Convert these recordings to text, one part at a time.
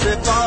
se va.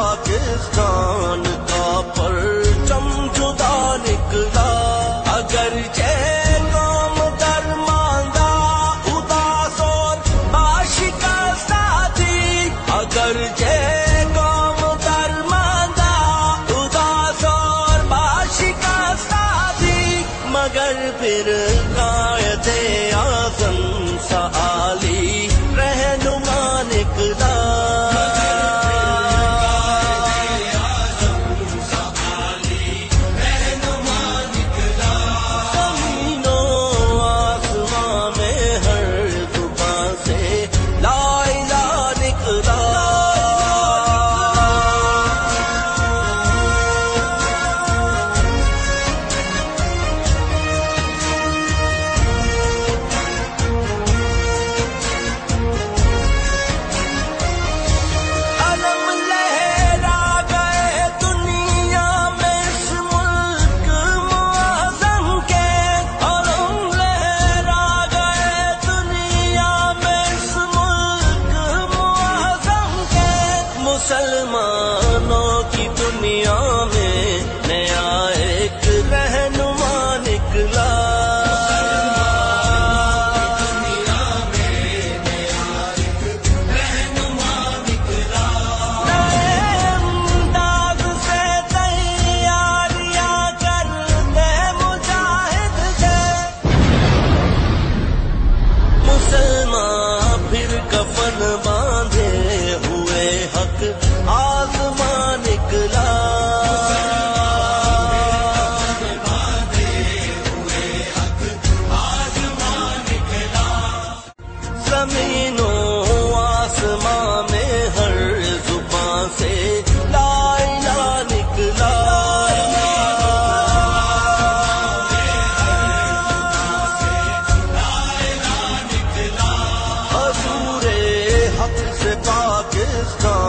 go.